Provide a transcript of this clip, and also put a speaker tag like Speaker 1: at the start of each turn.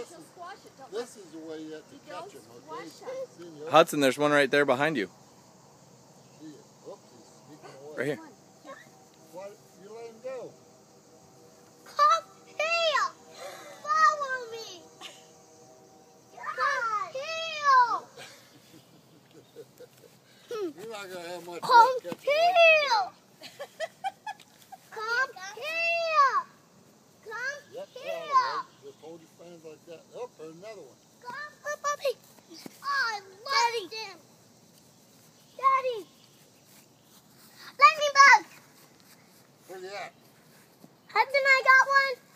Speaker 1: this is,
Speaker 2: it, this
Speaker 1: is the way you have to you catch them, okay?
Speaker 3: Hudson, there's one right there behind you.
Speaker 1: Right
Speaker 3: here.
Speaker 4: Come here! Follow me.
Speaker 1: not going to have much Come here! another one.
Speaker 4: Go, puppy. Oh, I love Daddy. him. Daddy. Lightning bug.
Speaker 1: Where's that?
Speaker 4: Hudson, I got one.